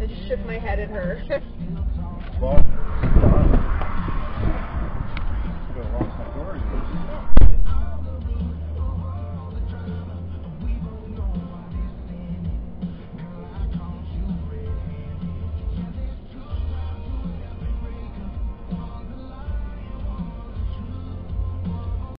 I just shook my head at her.